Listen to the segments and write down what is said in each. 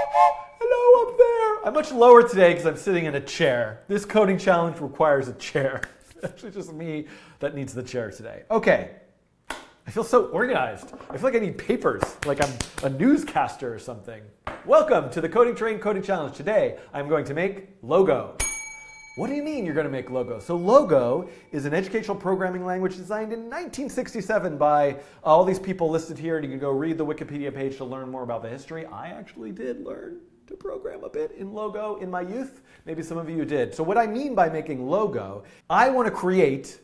Hello up there. I'm much lower today because I'm sitting in a chair. This coding challenge requires a chair. It's actually, just me that needs the chair today. Okay. I feel so organized. I feel like I need papers, like I'm a newscaster or something. Welcome to the Coding Train Coding Challenge. Today, I'm going to make logo. What do you mean you're going to make Logo? So Logo is an educational programming language designed in 1967 by uh, all these people listed here, and you can go read the Wikipedia page to learn more about the history. I actually did learn to program a bit in Logo in my youth. Maybe some of you did. So what I mean by making Logo, I want to create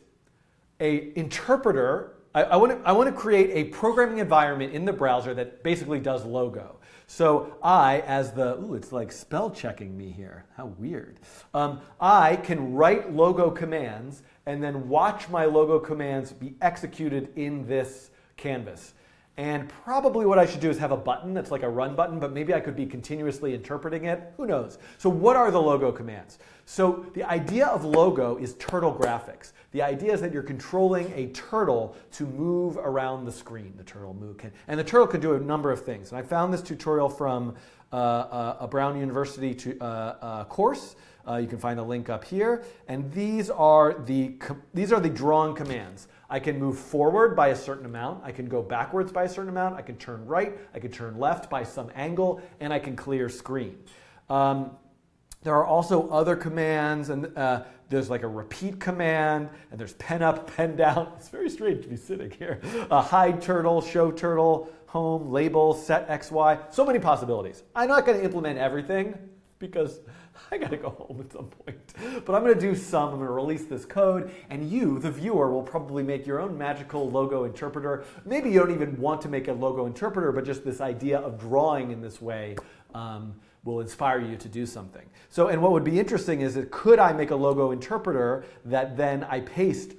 a interpreter. I, I want to I want to create a programming environment in the browser that basically does Logo. So I, as the, ooh, it's like spell checking me here. How weird. Um, I can write logo commands and then watch my logo commands be executed in this canvas. And probably what I should do is have a button that's like a run button, but maybe I could be continuously interpreting it. Who knows? So what are the logo commands? So the idea of logo is turtle graphics. The idea is that you're controlling a turtle to move around the screen. The turtle move can, and the turtle can do a number of things. And I found this tutorial from uh, uh a Brown University to, uh, uh, course. Uh, you can find the link up here. And these are the these are the drawing commands. I can move forward by a certain amount. I can go backwards by a certain amount. I can turn right. I can turn left by some angle, and I can clear screen. Um, there are also other commands, and uh, there's like a repeat command, and there's pen up, pen down. It's very strange to be sitting here. A hide turtle, show turtle, home, label, set XY. So many possibilities. I'm not going to implement everything because I got to go home at some point. But I'm going to do some. I'm going to release this code, and you, the viewer, will probably make your own magical logo interpreter. Maybe you don't even want to make a logo interpreter, but just this idea of drawing in this way. Um, will inspire you to do something. So, and what would be interesting is that could I make a logo interpreter that then I paste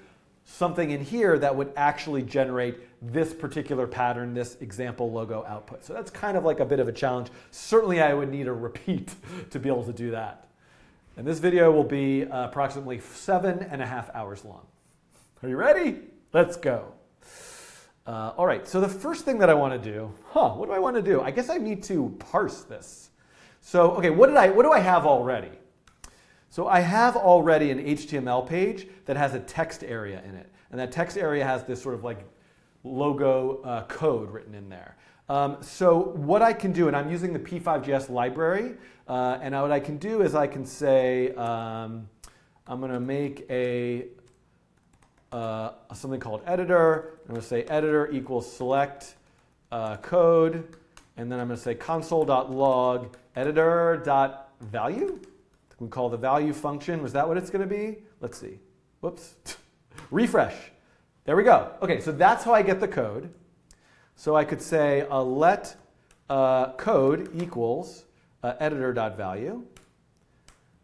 something in here that would actually generate this particular pattern, this example logo output. So that's kind of like a bit of a challenge. Certainly I would need a repeat to be able to do that. And this video will be uh, approximately seven and a half hours long. Are you ready? Let's go. Uh, all right, so the first thing that I want to do, huh, what do I want to do? I guess I need to parse this. So, okay, what, did I, what do I have already? So I have already an HTML page that has a text area in it. And that text area has this sort of like logo uh, code written in there. Um, so what I can do, and I'm using the P5JS library, uh, and what I can do is I can say, um, I'm going to make a uh, something called editor. I'm going to say editor equals select uh, code, and then I'm going to say console.log editor.value. We call the value function. Was that what it's going to be? Let's see. Whoops. Refresh. There we go. Okay, so that's how I get the code. So I could say uh, let uh, code equals uh, editor.value.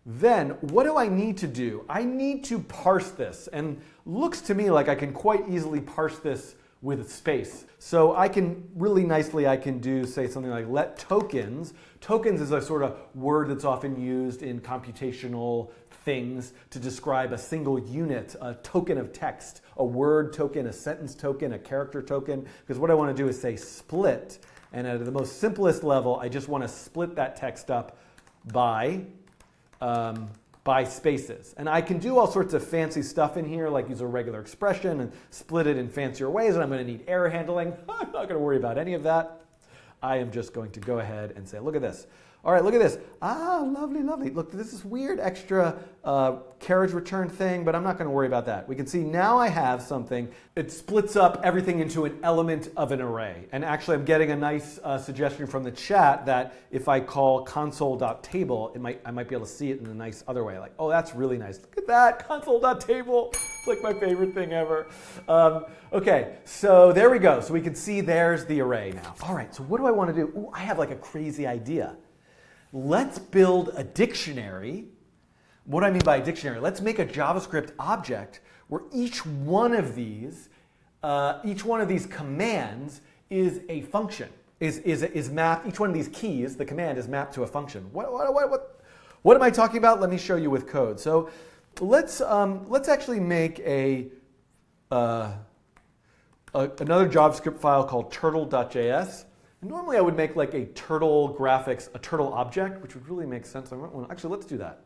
Then what do I need to do? I need to parse this. And looks to me like I can quite easily parse this with space. So I can really nicely, I can do say something like let tokens. Tokens is a sort of word that's often used in computational things to describe a single unit, a token of text, a word token, a sentence token, a character token. Because what I want to do is say split. And at the most simplest level, I just want to split that text up by um, by spaces. And I can do all sorts of fancy stuff in here, like use a regular expression and split it in fancier ways, and I'm going to need error handling. I'm not going to worry about any of that. I am just going to go ahead and say, look at this. All right, look at this. Ah, lovely, lovely. Look, this is weird extra uh, carriage return thing, but I'm not going to worry about that. We can see now I have something. It splits up everything into an element of an array. And actually, I'm getting a nice uh, suggestion from the chat that if I call console.table, it might, I might be able to see it in a nice other way. Like, oh, that's really nice. Look at that, console.table. It's like my favorite thing ever. Um, okay, so there we go. So we can see there's the array now. All right, so what do I want to do? Ooh, I have like a crazy idea let's build a dictionary. What do I mean by a dictionary? Let's make a JavaScript object where each one of these, uh, each one of these commands is a function, is, is, is mapped, each one of these keys, the command is mapped to a function. What, what, what, what, what am I talking about? Let me show you with code. So let's, um, let's actually make a, uh, a, another JavaScript file called turtle.js And normally I would make like a turtle graphics, a turtle object, which would really make sense. Actually, let's do that.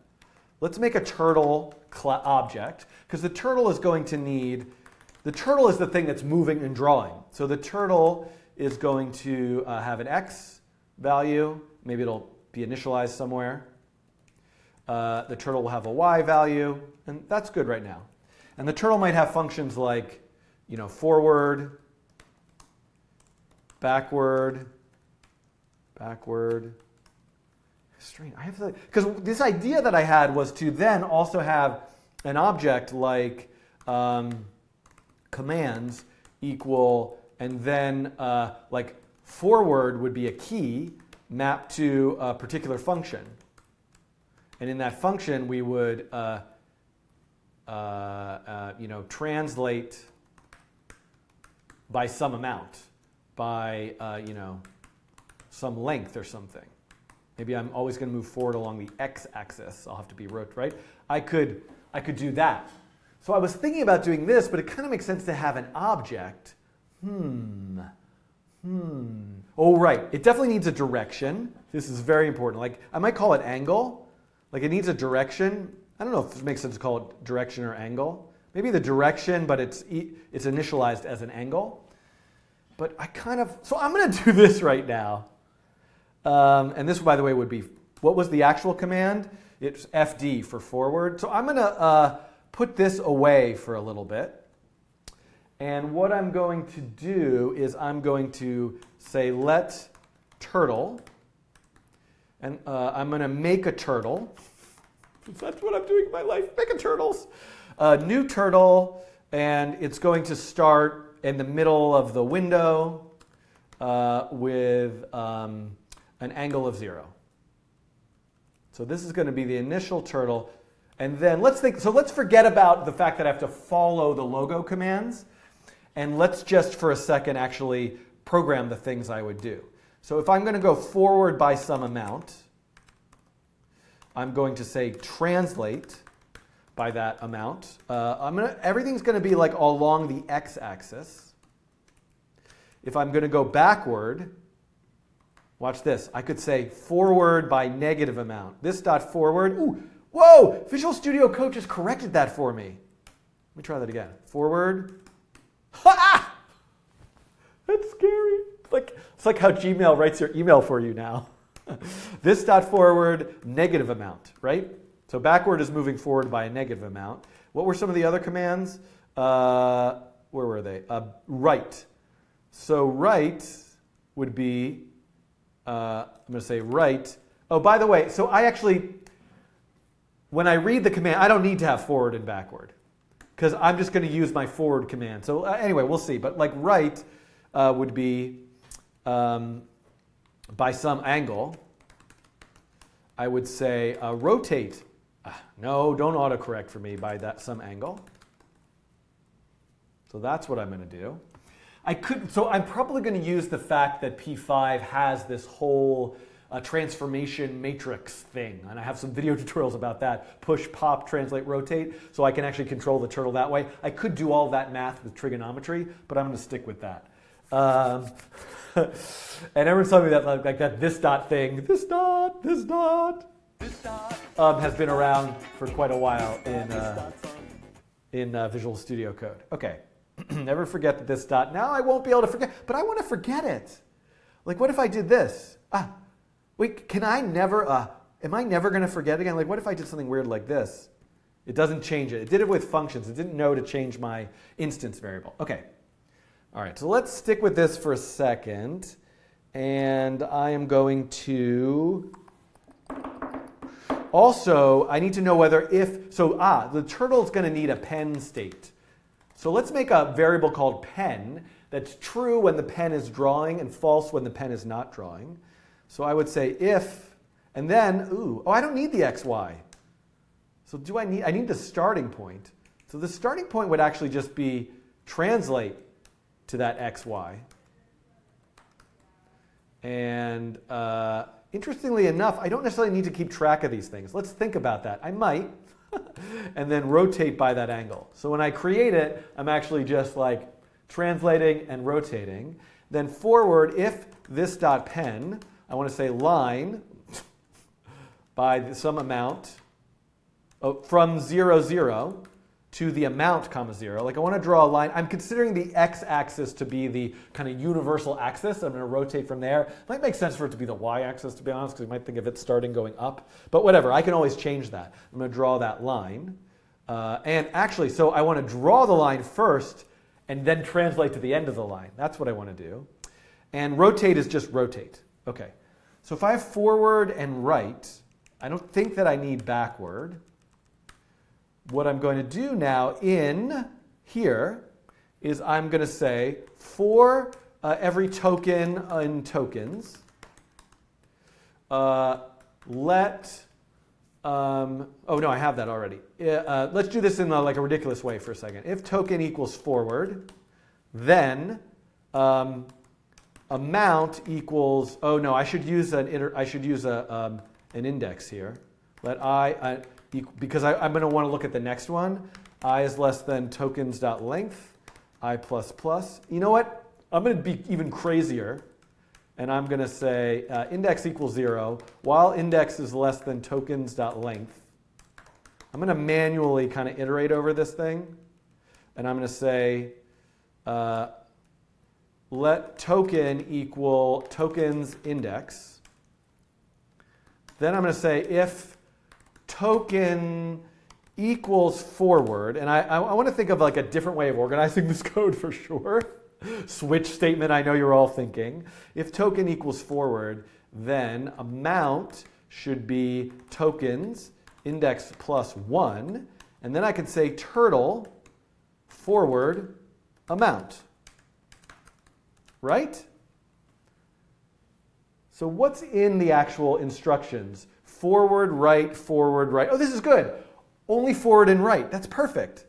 Let's make a turtle object, because the turtle is going to need, the turtle is the thing that's moving and drawing. So the turtle is going to uh, have an x value. Maybe it'll be initialized somewhere. Uh, the turtle will have a y value, and that's good right now. And the turtle might have functions like, you know, forward, backward, backward. Strange. I have to because this idea that I had was to then also have an object like um, commands equal, and then uh, like forward would be a key mapped to a particular function. And in that function, we would, uh, uh, uh, you know, translate by some amount, by, uh, you know, some length or something. Maybe I'm always going to move forward along the x-axis. I'll have to be wrote, right? I could, I could do that. So I was thinking about doing this, but it kind of makes sense to have an object. Hmm. Hmm. Oh, right. It definitely needs a direction. This is very important. Like, I might call it angle. Like it needs a direction. I don't know if it makes sense to call it direction or angle. Maybe the direction, but it's, it's initialized as an angle. But I kind of, so I'm going to do this right now. Um, and this, by the way, would be, what was the actual command? It's FD for forward. So I'm going to uh, put this away for a little bit. And what I'm going to do is I'm going to say let turtle and uh, I'm going to make a turtle. That's what I'm doing in my life, making turtles. A new turtle, and it's going to start in the middle of the window uh, with um, an angle of zero. So this is going to be the initial turtle. And then let's think, so let's forget about the fact that I have to follow the logo commands. And let's just for a second actually program the things I would do. So if I'm going to go forward by some amount, I'm going to say translate by that amount. Uh, I'm gonna, everything's going to be like along the x-axis. If I'm going to go backward, watch this. I could say forward by negative amount. This dot forward. Ooh, whoa! Visual Studio Code just corrected that for me. Let me try that again. Forward. Ha! That's scary. It's like, it's like how Gmail writes your email for you now. this dot forward, negative amount, right? So backward is moving forward by a negative amount. What were some of the other commands? Uh, where were they? Uh, right. So right would be, uh, I'm going to say right. Oh, by the way, so I actually, when I read the command, I don't need to have forward and backward because I'm just going to use my forward command. So uh, anyway, we'll see. But like right uh, would be um, by some angle, I would say uh, rotate. No, don't autocorrect for me by that some angle. So that's what I'm going to do. I could, so I'm probably going to use the fact that P5 has this whole uh, transformation matrix thing. And I have some video tutorials about that. Push, pop, translate, rotate. So I can actually control the turtle that way. I could do all that math with trigonometry, but I'm going to stick with that. Um, and everyone's telling me that like, like, that this dot thing, this dot, this dot, um, has been around for quite a while in uh, in uh, Visual Studio Code. Okay, never forget that this dot. Now I won't be able to forget, but I want to forget it. Like, what if I did this? Ah, wait, can I never? Uh, am I never going to forget again? Like, what if I did something weird like this? It doesn't change it. It did it with functions. It didn't know to change my instance variable. Okay. All right, so let's stick with this for a second. And I am going to also, I need to know whether if, so ah, the turtle is going to need a pen state. So let's make a variable called pen that's true when the pen is drawing and false when the pen is not drawing. So I would say if, and then, ooh, oh, I don't need the xy. So do I need, I need the starting point. So the starting point would actually just be translate to that xy. And uh, interestingly enough, I don't necessarily need to keep track of these things. Let's think about that. I might, and then rotate by that angle. So when I create it, I'm actually just like translating and rotating. Then forward, if this dot pen, I want to say line by some amount oh, from 0, 0 to the amount comma 0. Like I want to draw a line. I'm considering the x-axis to be the kind of universal axis. I'm going to rotate from there. It might make sense for it to be the y-axis, to be honest, because you might think of it starting going up. But whatever, I can always change that. I'm going to draw that line. Uh, and actually, so I want to draw the line first and then translate to the end of the line. That's what I want to do. And rotate is just rotate. Okay. So if I have forward and right, I don't think that I need backward. What I'm going to do now in here is I'm going to say for uh, every token in tokens, uh, let, um, oh no, I have that already. Uh, let's do this in a, like a ridiculous way for a second. If token equals forward, then um, amount equals, oh no, I should use an, inter, I should use a, um, an index here. Let i, uh, because I, am going to want to look at the next one. i is less than tokens.length, i plus plus. You know what? I'm going to be even crazier. And I'm going to say uh, index equals 0, while index is less than tokens.length. I'm going to manually kind of iterate over this thing. And I'm going to say uh, let token equal tokens index. Then I'm going to say if token equals forward, and I, I, want to think of like a different way of organizing this code for sure. Switch statement, I know you're all thinking. If token equals forward, then amount should be tokens index plus one, and then I can say turtle forward amount. Right? So what's in the actual instructions? Forward, right, forward, right. Oh, this is good. Only forward and right. That's perfect.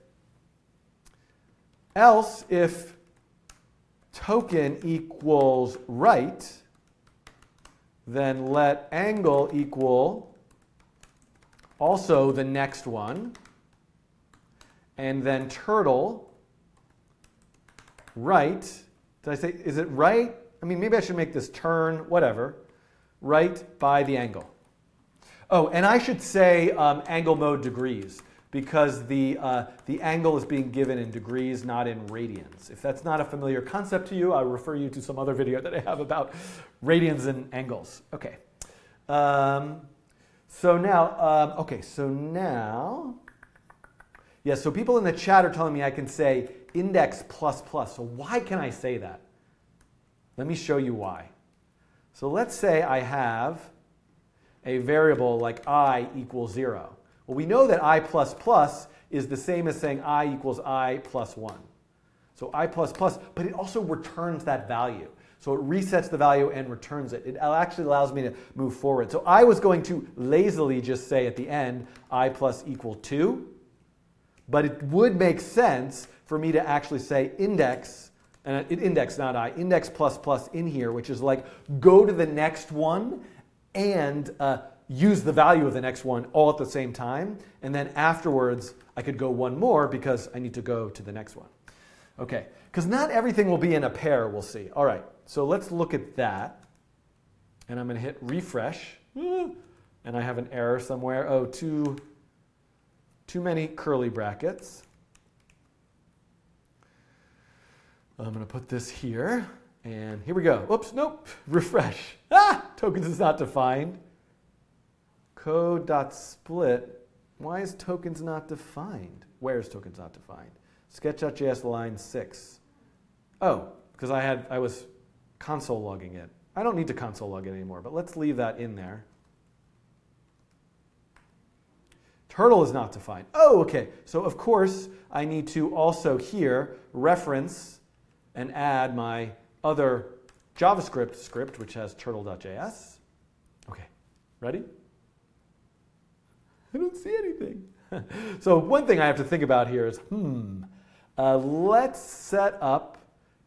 Else, if token equals right, then let angle equal also the next one. And then turtle right. Did I say, is it right? I mean, maybe I should make this turn, whatever. Right by the angle. Oh, and I should say um, angle mode degrees because the, uh, the angle is being given in degrees, not in radians. If that's not a familiar concept to you, I refer you to some other video that I have about radians and angles. Okay. Um, so now, um, okay, so now, yeah, so people in the chat are telling me I can say index plus plus. So why can I say that? Let me show you why. So let's say I have a variable like i equals 0. Well, we know that i plus plus is the same as saying i equals i plus 1. So i plus plus, but it also returns that value. So it resets the value and returns it. It actually allows me to move forward. So I was going to lazily just say at the end i plus equal 2, but it would make sense for me to actually say index, and index not i, index plus plus in here, which is like go to the next one and uh, use the value of the next one all at the same time. And then afterwards, I could go one more because I need to go to the next one. Okay, because not everything will be in a pair, we'll see. All right, so let's look at that. And I'm going to hit refresh. And I have an error somewhere. Oh, too, too many curly brackets. I'm going to put this here. And here we go. Oops, nope. Refresh. Ah, tokens is not defined. Code.split. Why is tokens not defined? Where is tokens not defined? Sketch.js line 6. Oh, because I had I was console logging it. I don't need to console log it anymore, but let's leave that in there. Turtle is not defined. Oh, okay. So of course, I need to also here reference and add my other JavaScript script, which has turtle.js. Okay, ready? I don't see anything. so one thing I have to think about here is, hmm, uh, let's set up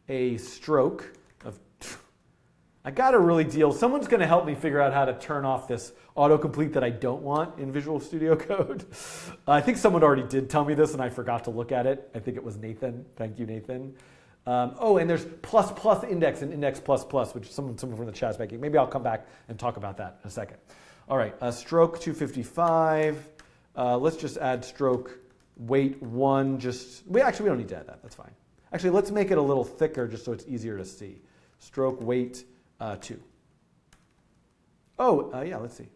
a stroke of, I gotta really deal, someone's gonna help me figure out how to turn off this autocomplete that I don't want in Visual Studio Code. I think someone already did tell me this and I forgot to look at it. I think it was Nathan. Thank you, Nathan. Um, oh, and there's plus plus index and index plus plus, which someone, someone from the chat is making. Maybe I'll come back and talk about that in a second. All right, uh, stroke 255. Uh, let's just add stroke weight one. Just we actually we don't need to add that. That's fine. Actually, let's make it a little thicker just so it's easier to see. Stroke weight uh, two. Oh, uh, yeah. Let's see.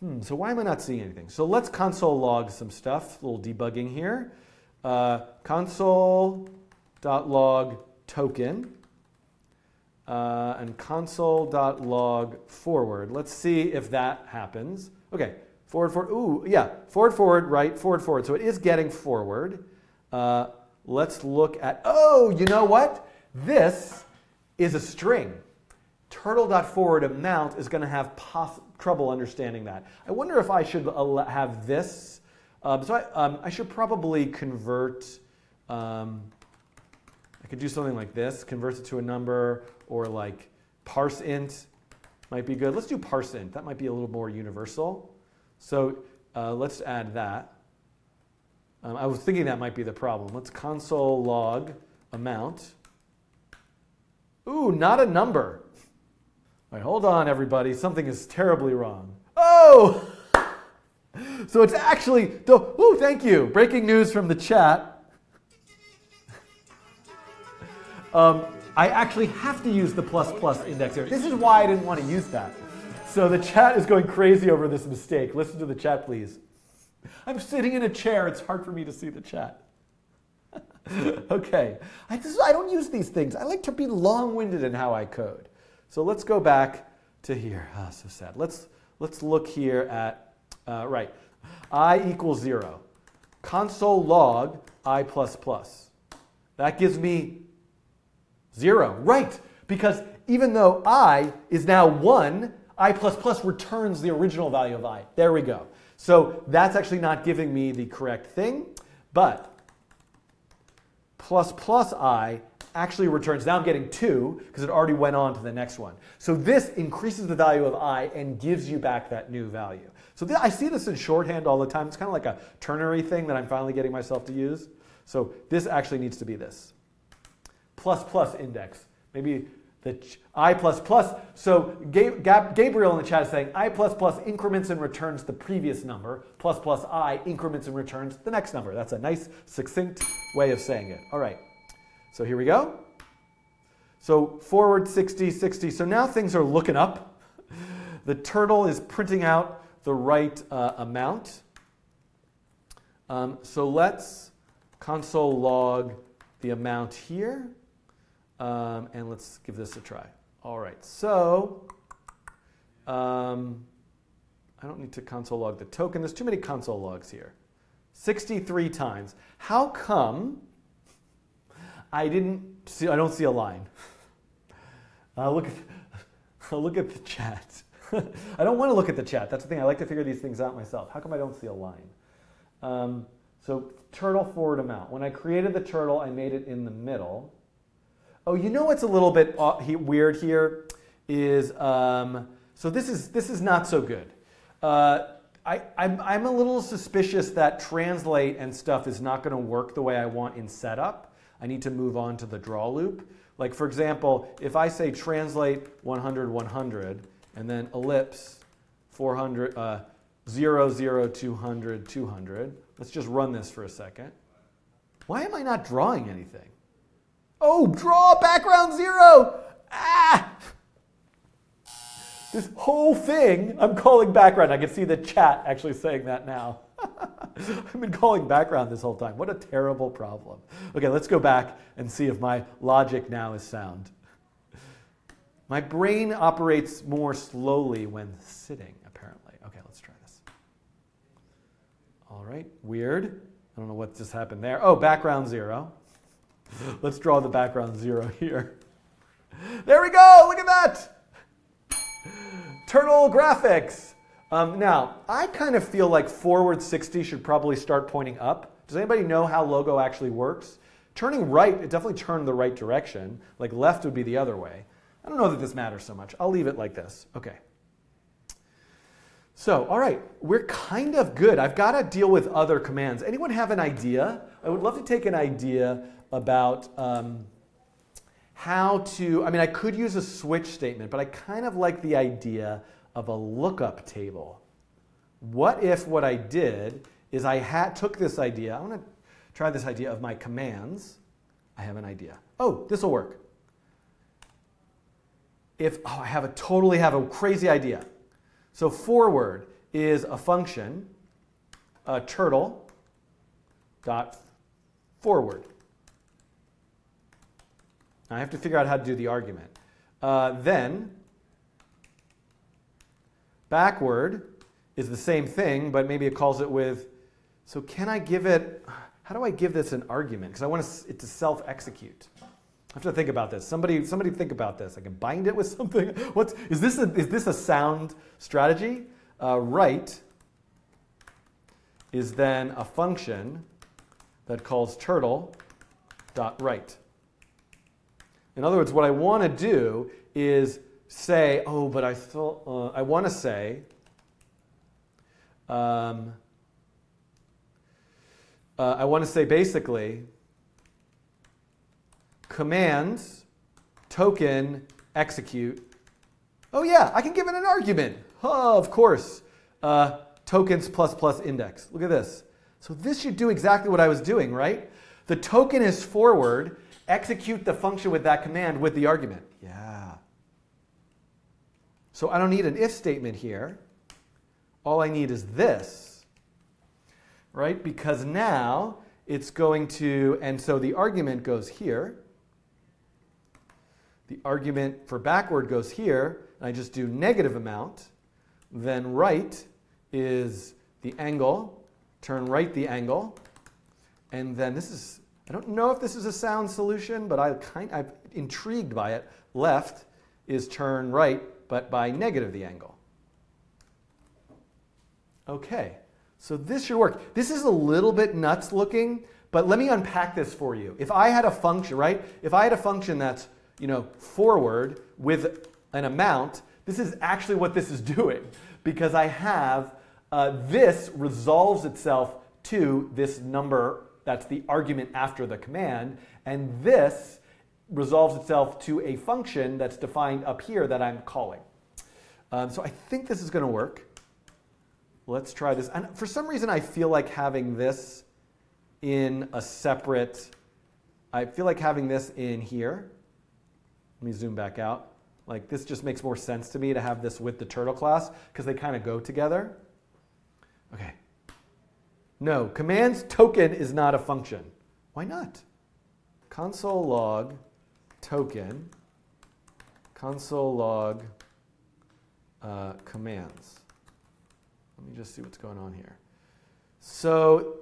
Hmm, so why am I not seeing anything? So let's console log some stuff. A little debugging here. Uh, console.log token uh, and console.log forward. Let's see if that happens. Okay, forward, forward. Ooh, yeah, forward, forward, right, forward, forward. So it is getting forward. Uh, let's look at, oh, you know what? This is a string. Turtle.forward amount is going to have trouble understanding that. I wonder if I should have this. Um, so I, um, I, should probably convert, um, I could do something like this, convert it to a number, or like parse int might be good. Let's do parse int. That might be a little more universal. So uh, let's add that. Um, I was thinking that might be the problem. Let's console log amount. Ooh, not a number. All right, hold on, everybody. Something is terribly wrong. Oh! So it's actually, oh, thank you. Breaking news from the chat. Um, I actually have to use the plus plus index here. This is why I didn't want to use that. So the chat is going crazy over this mistake. Listen to the chat, please. I'm sitting in a chair. It's hard for me to see the chat. okay. I, just, I don't use these things. I like to be long-winded in how I code. So let's go back to here. Ah, so sad. Let's, let's look here at, uh, right, i equals 0. Console log i plus plus. That gives me Zero, right. Because even though i is now 1, i plus plus returns the original value of i. There we go. So that's actually not giving me the correct thing, but plus plus i actually returns, now I'm getting 2 because it already went on to the next one. So this increases the value of i and gives you back that new value. So I see this in shorthand all the time. It's kind of like a ternary thing that I'm finally getting myself to use. So this actually needs to be this plus plus index. Maybe the i plus plus. So Gabriel in the chat is saying i plus plus increments and returns the previous number. Plus plus i increments and returns the next number. That's a nice succinct way of saying it. All right. So here we go. So forward 60, 60. So now things are looking up. The turtle is printing out the right uh, amount. Um, so let's console log the amount here. Um, and let's give this a try. All right, so um, I don't need to console log the token. There's too many console logs here. 63 times. How come I didn't see, I don't see a line? Uh, look, at, look at the chat. I don't want to look at the chat. That's the thing. I like to figure these things out myself. How come I don't see a line? Um, so turtle forward amount. When I created the turtle, I made it in the middle. Oh, you know what's a little bit weird here is um, so this is this is not so good. Uh, I, I'm, I'm a little suspicious that translate and stuff is not going to work the way I want in setup. I need to move on to the draw loop. Like for example, if I say translate 100, 100, and then ellipse 400, uh, 0, 0, 200, 200. Let's just run this for a second. Why am I not drawing anything? Oh, draw background zero. Ah! This whole thing I'm calling background. I can see the chat actually saying that now. I've been calling background this whole time. What a terrible problem. Okay, let's go back and see if my logic now is sound. My brain operates more slowly when sitting, apparently. Okay, let's try this. All right, weird. I don't know what just happened there. Oh, background zero. Let's draw the background zero here. There we go, look at that. Turtle graphics. Um, now, I kind of feel like forward 60 should probably start pointing up. Does anybody know how logo actually works? Turning right, it definitely turned the right direction. Like left would be the other way. I don't know that this matters so much. I'll leave it like this. Okay. So, all right, we're kind of good. I've got to deal with other commands. Anyone have an idea? I would love to take an idea about um, how to, I mean, I could use a switch statement, but I kind of like the idea of a lookup table. What if what I did is I had, took this idea, I want to try this idea of my commands. I have an idea. Oh, this will work. If, oh, I have a totally have a crazy idea. So forward is a function, a turtle dot forward. Now I have to figure out how to do the argument. Uh, then backward is the same thing, but maybe it calls it with. So can I give it? How do I give this an argument? Because I want it to self-execute. I have to think about this. Somebody, somebody think about this. I can bind it with something. What's is this? A, is this a sound strategy? Uh, right is then a function that calls turtle dot right. In other words, what I want to do is say, oh, but I still, uh, I want to say, um, uh, I want to say basically, commands, token, execute. Oh yeah, I can give it an argument. Oh, of course. Uh, tokens plus plus index. Look at this. So this should do exactly what I was doing, right? The token is forward, execute the function with that command with the argument. Yeah. So I don't need an if statement here. All I need is this, right? Because now it's going to, and so the argument goes here. The argument for backward goes here, and I just do negative amount. Then right is the angle, turn right the angle, and then this is I don't know if this is a sound solution, but I kind, I'm intrigued by it. Left is turn right, but by negative the angle. Okay, so this should work. This is a little bit nuts looking, but let me unpack this for you. If I had a function, right? If I had a function that's, you know, forward with an amount, this is actually what this is doing because I have uh, this resolves itself to this number that's the argument after the command. And this resolves itself to a function that's defined up here that I'm calling. Um, so I think this is going to work. Let's try this. And for some reason, I feel like having this in a separate, I feel like having this in here. Let me zoom back out. Like this just makes more sense to me to have this with the turtle class because they kind of go together. Okay, no, commands token is not a function. Why not? Console log token, console log uh, commands. Let me just see what's going on here. So,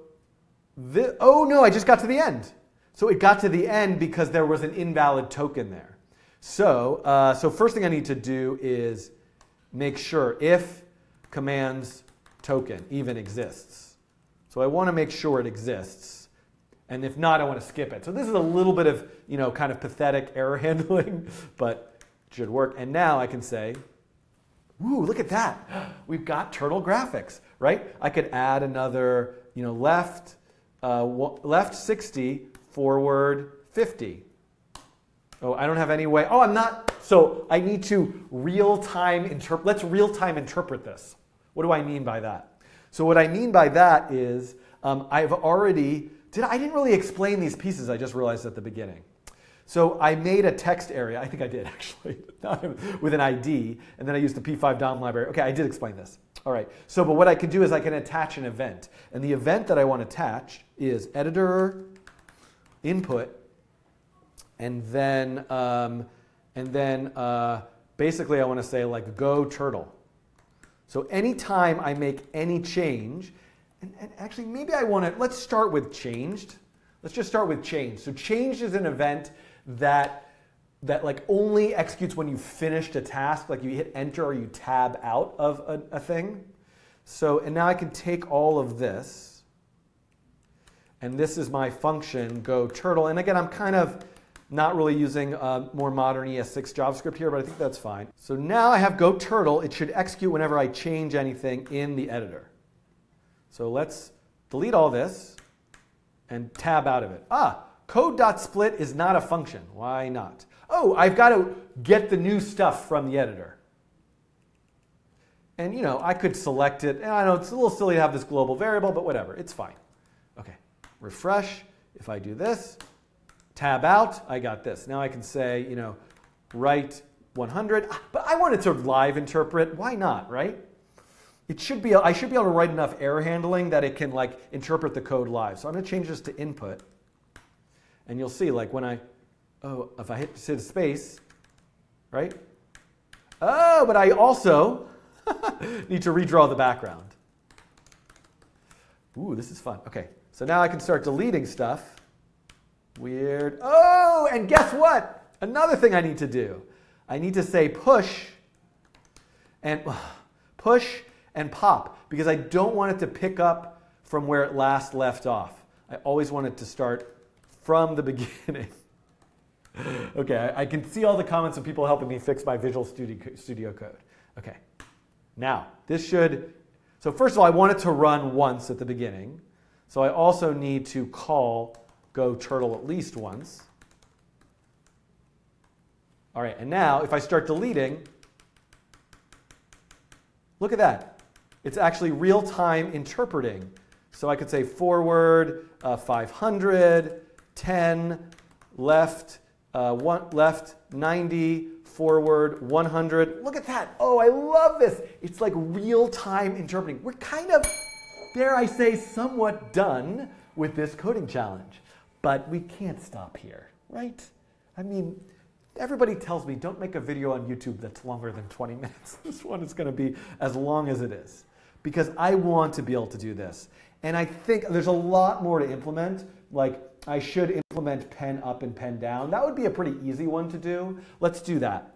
this, oh no, I just got to the end. So it got to the end because there was an invalid token there. So, uh, so first thing I need to do is make sure if commands token even exists. So I want to make sure it exists. And if not, I want to skip it. So this is a little bit of, you know, kind of pathetic error handling, but it should work. And now I can say, Ooh, look at that. We've got turtle graphics, right? I could add another, you know, left, uh, left 60, forward 50. Oh, I don't have any way. Oh, I'm not. So I need to real time interpret. Let's real time interpret this. What do I mean by that? So what I mean by that is um, I've already, did I didn't really explain these pieces, I just realized at the beginning. So I made a text area, I think I did actually, with an ID, and then I used the P5 DOM library. Okay, I did explain this. All right, so but what I can do is I can attach an event. And the event that I want to attach is editor input, and then, um, and then uh, basically I want to say like go turtle. So anytime I make any change, and, and actually maybe I want to, let's start with changed. Let's just start with change. So changed is an event that that like only executes when you finished a task, like you hit enter or you tab out of a, a thing. So, and now I can take all of this, and this is my function, go turtle. And again, I'm kind of Not really using uh, more modern ES6 JavaScript here, but I think that's fine. So now I have Go Turtle. It should execute whenever I change anything in the editor. So let's delete all this and tab out of it. Ah, code.split is not a function. Why not? Oh, I've got to get the new stuff from the editor. And you know, I could select it. And I know it's a little silly to have this global variable, but whatever, it's fine. Okay, refresh. If I do this, tab out, I got this. Now I can say, you know, right 100, but I want it to live interpret. Why not, right? It should be, I should be able to write enough error handling that it can like interpret the code live. So I'm gonna change this to input. And you'll see like when I, oh, if I hit, hit space, right? Oh, but I also need to redraw the background. Ooh, this is fun. Okay, so now I can start deleting stuff. Weird. Oh, and guess what? Another thing I need to do. I need to say push and push and pop because I don't want it to pick up from where it last left off. I always want it to start from the beginning. okay, I, can see all the comments of people helping me fix my Visual Studio, Studio Code. Okay, now this should, so first of all, I want it to run once at the beginning. So I also need to call go turtle at least once. All right, and now if I start deleting, look at that. It's actually real-time interpreting. So I could say forward uh, 500, 10, left, uh, one, left 90, forward 100. Look at that. Oh, I love this. It's like real-time interpreting. We're kind of, dare I say, somewhat done with this coding challenge. But we can't stop here, right? I mean, everybody tells me don't make a video on YouTube that's longer than 20 minutes. this one is going to be as long as it is because I want to be able to do this. And I think there's a lot more to implement. Like I should implement pen up and pen down. That would be a pretty easy one to do. Let's do that.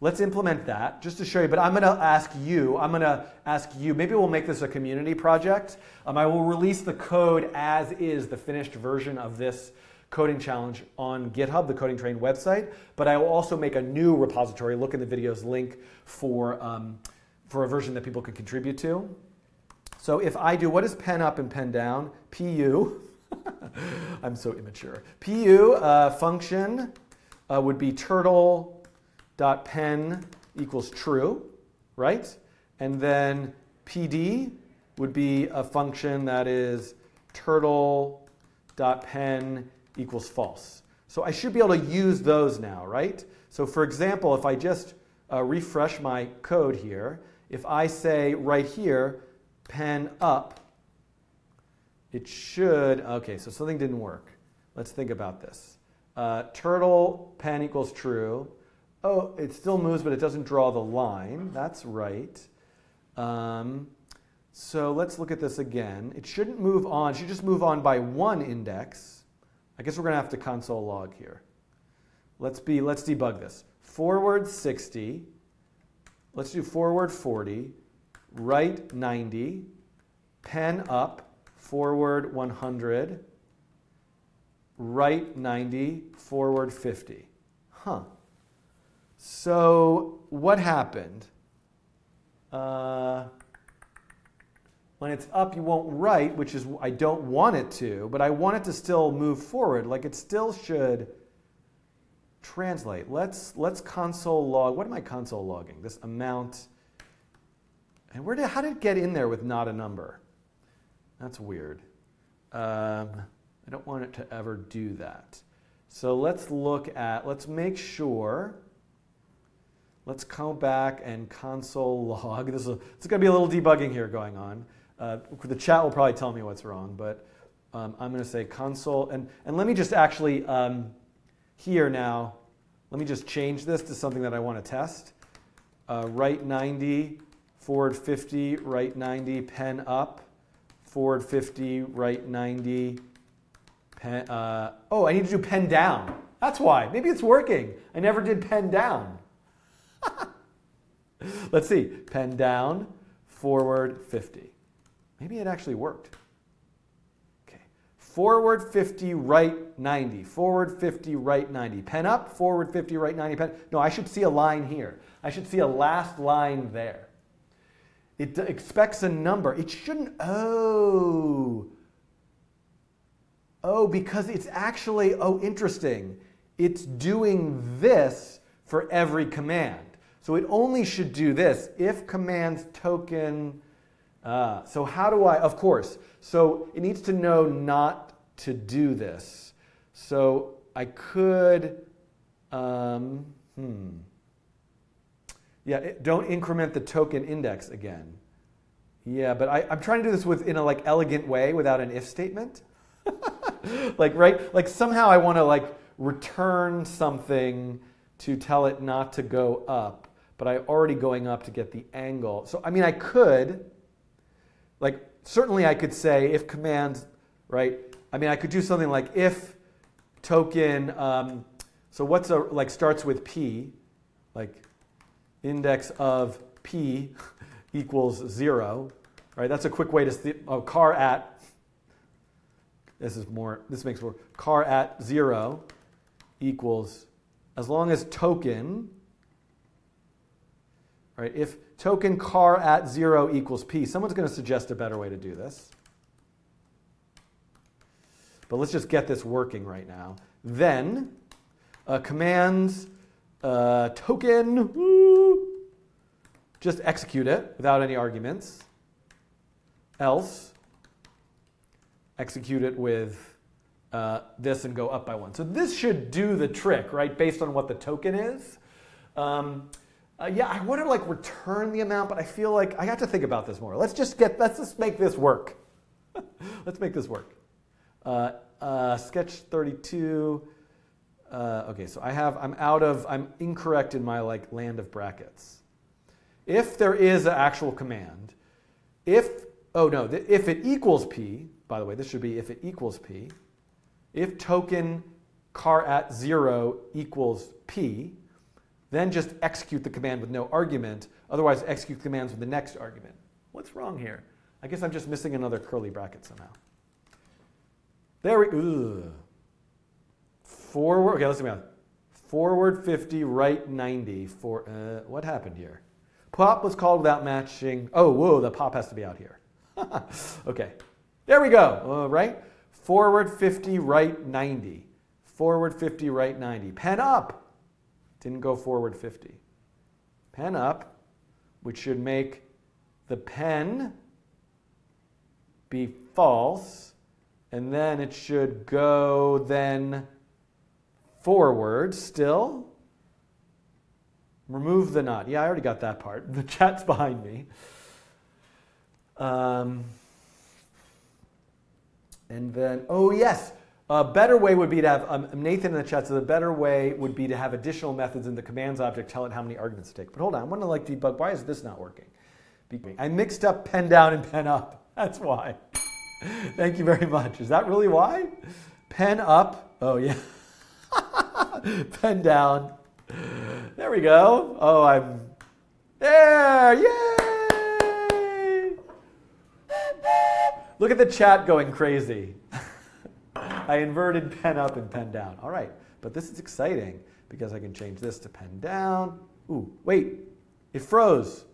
Let's implement that just to show you. But I'm going to ask you, I'm going to ask you, maybe we'll make this a community project. Um, I will release the code as is, the finished version of this coding challenge on GitHub, the Coding Train website. But I will also make a new repository, look in the videos link for, um, for a version that people can contribute to. So if I do, what is pen up and pen down? PU, I'm so immature. PU uh, function uh, would be turtle dot pen equals true, right? And then PD would be a function that is turtle dot pen equals false. So I should be able to use those now, right? So for example, if I just uh, refresh my code here, if I say right here, pen up, it should, okay, so something didn't work. Let's think about this. Uh, turtle pen equals true oh, it still moves, but it doesn't draw the line. That's right. Um, so let's look at this again. It shouldn't move on. It should just move on by one index. I guess we're going to have to console log here. Let's, be, let's debug this. Forward 60. Let's do forward 40. Right 90. Pen up. Forward 100. Right 90. Forward 50. Huh. So what happened? Uh, when it's up, you won't write, which is I don't want it to, but I want it to still move forward. Like it still should translate. Let's let's console log. What am I console logging? This amount. And where did how did it get in there with not a number? That's weird. Um, I don't want it to ever do that. So let's look at. Let's make sure Let's come back and console log. This is, it's going to be a little debugging here going on. Uh, the chat will probably tell me what's wrong, but um, I'm going to say console. And, and let me just actually, um, here now, let me just change this to something that I want to test. Uh, right 90, forward 50, right 90, pen up, forward 50, right 90, pen, uh, oh, I need to do pen down. That's why. Maybe it's working. I never did pen down. Let's see. Pen down, forward 50. Maybe it actually worked. Forward 50, right 90. Forward 50, right 90. Pen up, forward 50, right 90. Pen. No, I should see a line here. I should see a last line there. It expects a number. It shouldn't. Oh. Oh, because it's actually, oh, interesting. It's doing this for every command. So it only should do this if commands token. Uh, so how do I, of course, so it needs to know not to do this. So I could, um, hmm. Yeah, don't increment the token index again. Yeah, but I, am trying to do this with in a like elegant way without an if statement. like right, like somehow I want to like return something to tell it not to go up, but I'm already going up to get the angle. So I mean, I could, like certainly I could say if commands, right? I mean, I could do something like if token. Um, so what's a like starts with p, like index of p equals zero, right? That's a quick way to see, oh, charAt. This is more. This makes more. charAt zero equals as long as token, right? If token charAt zero equals p, someone's going to suggest a better way to do this. But let's just get this working right now. Then uh, commands uh, token, woo, just execute it without any arguments. Else, execute it with uh, this and go up by one. So this should do the trick, right, based on what the token is. Um, uh, yeah, I want to like return the amount, but I feel like I have to think about this more. Let's just get, let's just make this work. let's make this work. Uh, uh, sketch 32. Uh, okay, so I have, I'm out of, I'm incorrect in my like land of brackets. If there is an actual command, if, oh no, if it equals p, by the way, this should be if it equals p, if token charAt zero equals p, then just execute the command with no argument. Otherwise, execute commands with the next argument. What's wrong here? I guess I'm just missing another curly bracket somehow. There we go. Forward, okay, let's see. Forward 50, right 90. For, uh, what happened here? Pop was called without matching. Oh, whoa, the pop has to be out here. okay, there we go, uh, right? Forward 50, right 90. Forward 50, right 90. Pen up. Didn't go forward 50. Pen up, which should make the pen be false. And then it should go then forward still. Remove the not. Yeah, I already got that part. The chat's behind me. Um, and then, oh yes, a better way would be to have, um, Nathan in the chat says a better way would be to have additional methods in the commands object, tell it how many arguments to take. But hold on, I want to like debug, why is this not working? I mixed up pen down and pen up. That's why. Thank you very much. Is that really why? Pen up, oh yeah. pen down. There we go. Oh, I'm there, yay! Look at the chat going crazy. I inverted pen up and pen down. All right, but this is exciting because I can change this to pen down. Ooh, wait, it froze.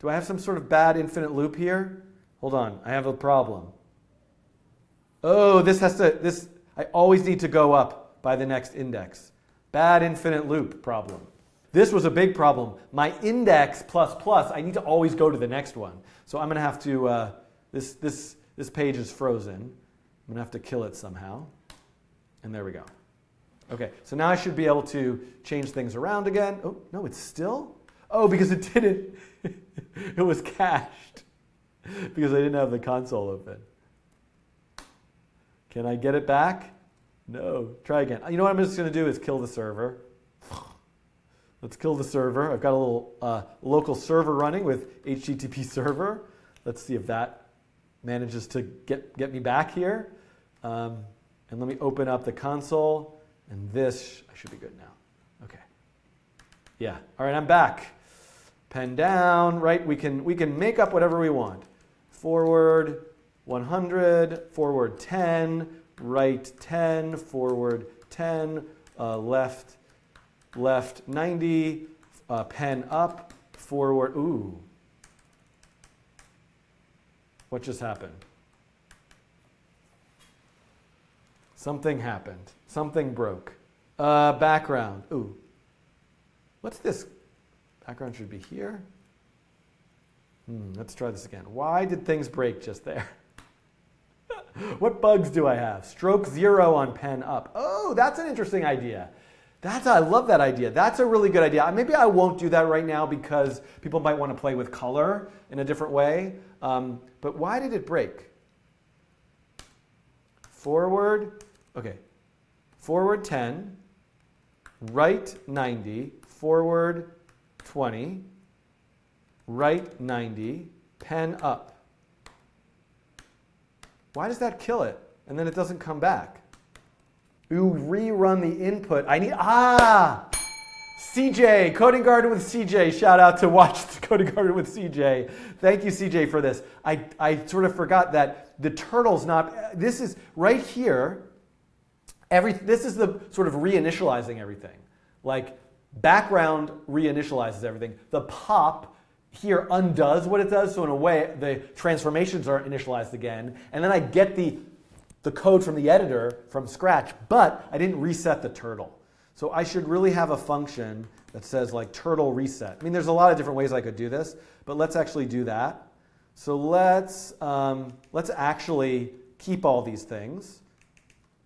Do I have some sort of bad infinite loop here? Hold on, I have a problem. Oh, this has to, this, I always need to go up by the next index. Bad infinite loop problem. This was a big problem. My index plus plus, I need to always go to the next one. So I'm going to have to uh, this, this, this page is frozen. I'm going to have to kill it somehow. And there we go. Okay, so now I should be able to change things around again. Oh, no, it's still? Oh, because it didn't. it was cached because I didn't have the console open. Can I get it back? No. Try again. You know what I'm just going to do is kill the server. Let's kill the server. I've got a little uh, local server running with HTTP server. Let's see if that manages to get, get me back here. Um, and let me open up the console. And this, I should be good now. Okay. Yeah. All right, I'm back. Pen down, right? We can, we can make up whatever we want. Forward, 100, forward 10, right 10, forward 10, uh, left, left 90, uh, pen up, forward, ooh. What just happened? Something happened. Something broke. Uh, background. Ooh. What's this? Background should be here. Hmm, let's try this again. Why did things break just there? what bugs do I have? Stroke zero on pen up. Oh, that's an interesting idea. That's I love that idea. That's a really good idea. Maybe I won't do that right now because people might want to play with color in a different way. Um, but why did it break? Forward, okay. Forward 10, right 90, forward 20, right 90, pen up. Why does that kill it? And then it doesn't come back. You rerun the input. I need, ah! CJ, Coding Garden with CJ. Shout out to Watch Coding Garden with CJ. Thank you, CJ, for this. I, I sort of forgot that the turtle's not, this is right here. Every, this is the sort of reinitializing everything. Like background reinitializes everything. The pop here undoes what it does. So in a way, the transformations are initialized again. And then I get the, the code from the editor from scratch, but I didn't reset the turtle. So I should really have a function that says like turtle reset. I mean, there's a lot of different ways I could do this, but let's actually do that. So let's, um, let's actually keep all these things,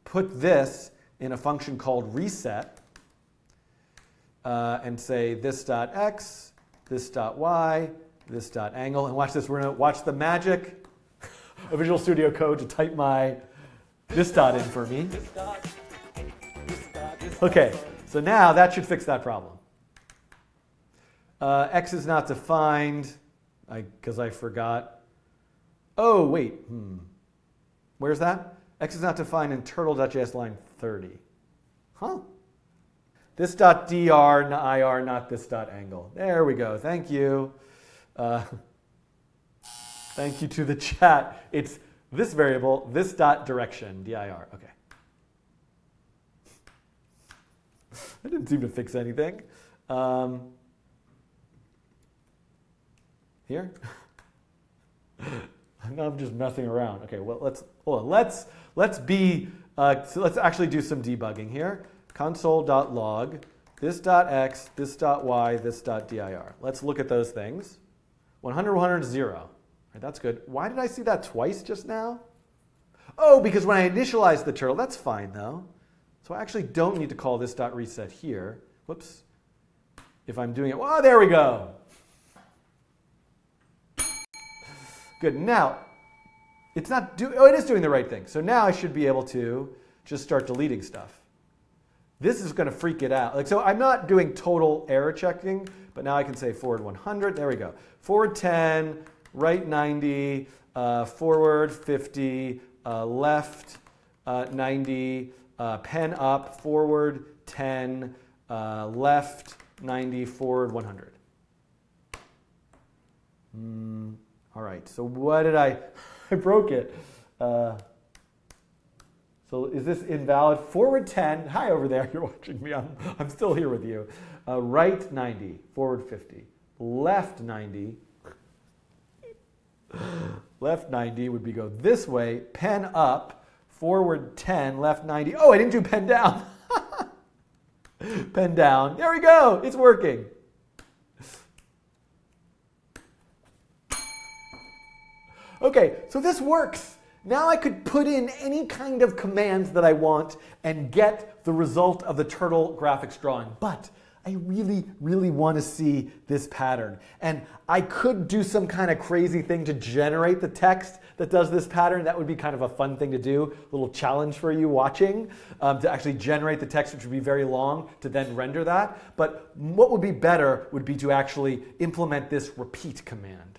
put this in a function called reset, uh, and say this dot x this dot y, this dot angle, and watch this. We're gonna watch the magic of Visual Studio Code to type my this dot in for me. Okay, so now that should fix that problem. Uh, x is not defined, because I, I, forgot. Oh, wait, hmm. Where's that? x is not defined in turtle.js line 30. Huh? This dot dr, not ir, not this dot angle. There we go. Thank you. Uh, thank you to the chat. It's this variable, this dot direction, dir. Okay. I didn't seem to fix anything. Um, here? I'm just messing around. Okay, well let's on. Let's let's be uh, so let's actually do some debugging here console.log, this.x, this.y, x, this dot y, this dot dir. Let's look at those things. 100, 100, 0. Right, that's good. Why did I see that twice just now? Oh, because when I initialize the turtle, that's fine though. So I actually don't need to call this dot reset here. Whoops. If I'm doing it, oh, there we go. Good. Now, it's not do, oh, it is doing the right thing. So now I should be able to just start deleting stuff. This is going to freak it out. Like, so I'm not doing total error checking, but now I can say forward 100. There we go. Forward 10, right 90, uh, forward 50, uh, left uh, 90, uh, pen up, forward 10, uh, left 90, forward 100. Mm, all right, so what did I, I broke it. Uh, so is this invalid? Forward 10, hi over there, you're watching me, I'm, I'm still here with you. Uh, right 90, forward 50. Left 90, left 90 would be go this way, pen up, forward 10, left 90. Oh, I didn't do pen down. pen down, there we go, it's working. Okay, so this works. Now I could put in any kind of commands that I want and get the result of the turtle graphics drawing. But I really, really want to see this pattern. And I could do some kind of crazy thing to generate the text that does this pattern. That would be kind of a fun thing to do, a little challenge for you watching, um, to actually generate the text, which would be very long, to then render that. But what would be better would be to actually implement this repeat command.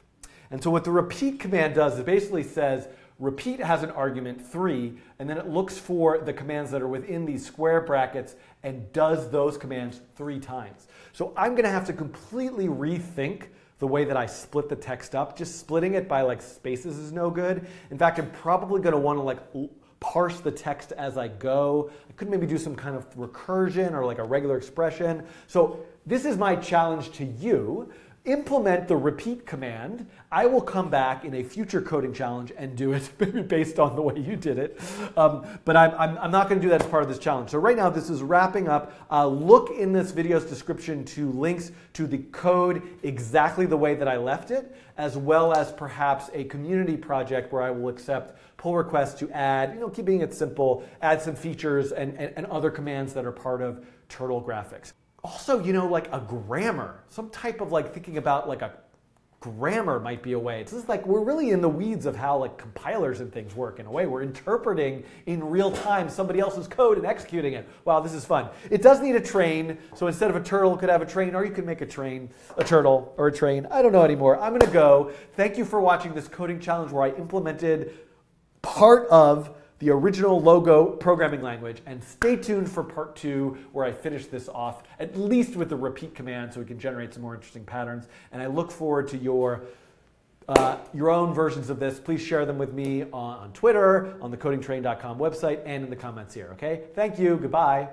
And so what the repeat command does is basically says, Repeat has an argument 3, and then it looks for the commands that are within these square brackets and does those commands three times. So I'm going to have to completely rethink the way that I split the text up. Just splitting it by like spaces is no good. In fact, I'm probably going to want to like parse the text as I go. I could maybe do some kind of recursion or like a regular expression. So this is my challenge to you implement the repeat command. I will come back in a future coding challenge and do it maybe based on the way you did it. Um, but I'm, I'm, I'm not going to do that as part of this challenge. So right now, this is wrapping up. Uh, look in this video's description to links to the code exactly the way that I left it, as well as perhaps a community project where I will accept pull requests to add, you know, keeping it simple, add some features and, and, and other commands that are part of Turtle graphics also, you know, like a grammar, some type of like thinking about like a grammar might be a way. It's just like we're really in the weeds of how like compilers and things work in a way. We're interpreting in real time somebody else's code and executing it. Wow, this is fun. It does need a train, so instead of a turtle, could have a train, or you could make a train, a turtle, or a train. I don't know anymore. I'm gonna go. Thank you for watching this coding challenge where I implemented part of the original logo programming language. And stay tuned for part two, where I finish this off, at least with the repeat command, so we can generate some more interesting patterns. And I look forward to your uh, your own versions of this. Please share them with me on, on Twitter, on the codingtrain.com website, and in the comments here. Okay? Thank you. Goodbye.